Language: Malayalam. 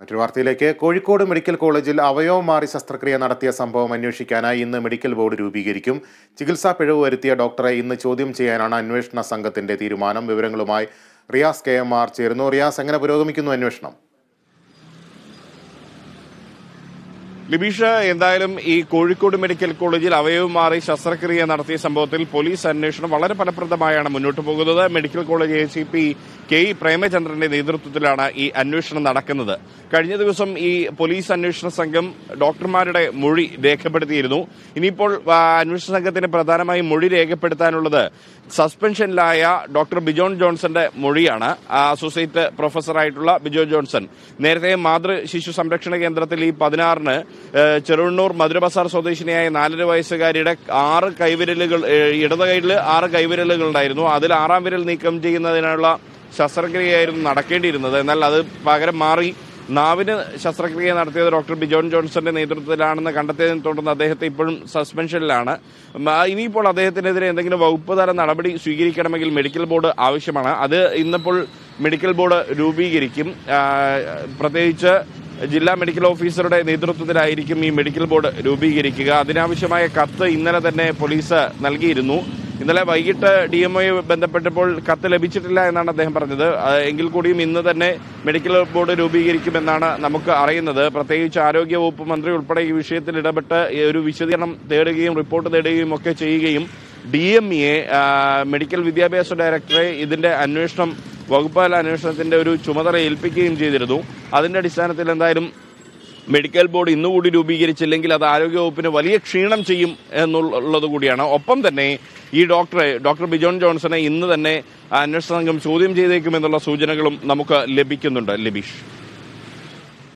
മറ്റൊരു വാർത്തയിലേക്ക്. കോഴിക്കോട് മെഡിക്കൽ കോളേജിൽ അവയവം മാറി ശസ്ത്രക്രിയ നടത്തിയ സംഭവം അന്വേഷിക്കാനായി ഇന്ന് മെഡിക്കൽ ബോർഡ് രൂപീകരിക്കും. ചികിത്സാ പിഴവ് വരുത്തിയ ഡോക്ടറെ ഇന്ന് ചോദ്യം ചെയ്യാനാണ് അന്വേഷണ സംഘത്തിന്റെ തീരുമാനം. വിവരങ്ങളുമായി റിയാസ് കെ എം ആർ ചേരുന്നു. റിയാസ് എങ്ങനെ പുരോഗമിക്കുന്നു അന്വേഷണം? ലിബീഷ എന്തായാലും ഈ കോഴിക്കോട് മെഡിക്കൽ കോളേജിൽ അവയവം മാറി ശസ്ത്രക്രിയ നടത്തിയ സംഭവത്തിൽ പോലീസ് അന്വേഷണം വളരെ ഫലപ്രദമായാണ് മുന്നോട്ട് പോകുന്നത്. Medical college A C P K പ്രേമചന്ദ്രന്റെ നേതൃത്വത്തിലാണ് ഈ അന്വേഷണം നടക്കുന്നത്. കഴിഞ്ഞ ദിവസം ഈ പോലീസ് അന്വേഷണ സംഘം ഡോക്ടർമാരുടെ മൊഴി രേഖപ്പെടുത്തിയിരുന്നു. ഇനിയിപ്പോൾ അന്വേഷണ സംഘത്തിന് പ്രധാനമായും മൊഴി രേഖപ്പെടുത്താനുള്ളത് സസ്പെൻഷനിലായ ഡോക്ടർ ബിജോൺ ജോൺസന്റെ മൊഴിയാണ്. അസോസിയേറ്റ് പ്രൊഫസറായിട്ടുള്ള ബിജോ ജോൺസൺ. നേരത്തെ മാതൃ ശിശു സംരക്ഷണ കേന്ദ്രത്തിൽ ഈ പതിനാറിന് ചെറുവണ്ണൂർ മധുരബസാർ സ്വദേശിനിയായ നാലര വയസ്സുകാരിയുടെ ആറ് കൈവിരലുകൾ ഇടത് കൈയിൽ ആറ് കൈവിരലുകൾ ഉണ്ടായിരുന്നു അതിൽ ആറാം വിരൽ നീക്കം ചെയ്യുന്നതിനുള്ള ശസ്ത്രക്രിയയായിരുന്നു നടക്കേണ്ടിയിരുന്നത്. എന്നാൽ അത് പകരം മാറി നാവിന് ശസ്ത്രക്രിയ നടത്തിയത് ഡോക്ടർ ബിജോൺ ജോൺസന്റെ നേതൃത്വത്തിലാണെന്ന് കണ്ടെത്തിയതിനെ തുടർന്ന് അദ്ദേഹത്തെ ഇപ്പോഴും സസ്പെൻഷനിലാണ്. ഇനിയിപ്പോൾ അദ്ദേഹത്തിനെതിരെ എന്തെങ്കിലും വകുപ്പ് തല നടപടി സ്വീകരിക്കണമെങ്കിൽ മെഡിക്കൽ ബോർഡ് ആവശ്യമാണ്. അത് ഇന്നിപ്പോൾ മെഡിക്കൽ ബോർഡ് രൂപീകരിക്കും. പ്രത്യേകിച്ച് ജില്ലാ മെഡിക്കൽ ഓഫീസറുടെ നേതൃത്വത്തിലായിരിക്കും ഈ മെഡിക്കൽ ബോർഡ് രൂപീകരിക്കുക. അതിനാവശ്യമായ കത്ത് ഇന്നലെ തന്നെ പോലീസ് നൽകിയിരുന്നു. ഇന്നലെ വൈകിട്ട് ഡി എം ഒയെ ബന്ധപ്പെട്ടപ്പോൾ കത്ത് ലഭിച്ചിട്ടില്ല എന്നാണ് അദ്ദേഹം പറഞ്ഞത്. എങ്കിൽ കൂടിയും ഇന്ന് തന്നെ മെഡിക്കൽ ബോർഡ് രൂപീകരിക്കുമെന്നാണ് നമുക്ക് അറിയുന്നത്. പ്രത്യേകിച്ച് ആരോഗ്യ വകുപ്പ് മന്ത്രി ഉൾപ്പെടെ ഈ വിഷയത്തിൽ ഇടപെട്ട് ഒരു വിശദീകരണം തേടുകയും റിപ്പോർട്ട് തേടുകയും ഒക്കെ ചെയ്യുകയും ഡി എം ഇയെ മെഡിക്കൽ വിദ്യാഭ്യാസ ഡയറക്ടറെ ഇതിന്റെ അന്വേഷണം വകുപ്പാല അന്വേഷണത്തിന്റെ ഒരു ചുമതല ഏൽപ്പിക്കുകയും ചെയ്തിരുന്നു. അതിന്റെ അടിസ്ഥാനത്തിൽ എന്തായാലും മെഡിക്കൽ ബോർഡ് ഇന്നുകൂടി രൂപീകരിച്ചില്ലെങ്കിൽ അത് ആരോഗ്യവകുപ്പിന് വലിയ ക്ഷീണം ചെയ്യും എന്നുള്ളത് കൂടിയാണ്. ഒപ്പം തന്നെ ഈ ഡോക്ടറെ ഡോക്ടർ ബിജോൺ ജോൺസനെ ഇന്ന് തന്നെ അന്വേഷണ സംഘം ചോദ്യം ചെയ്തേക്കുമെന്നുള്ള സൂചനകളും നമുക്ക് ലഭിക്കുന്നുണ്ട്. ലബീഷ്.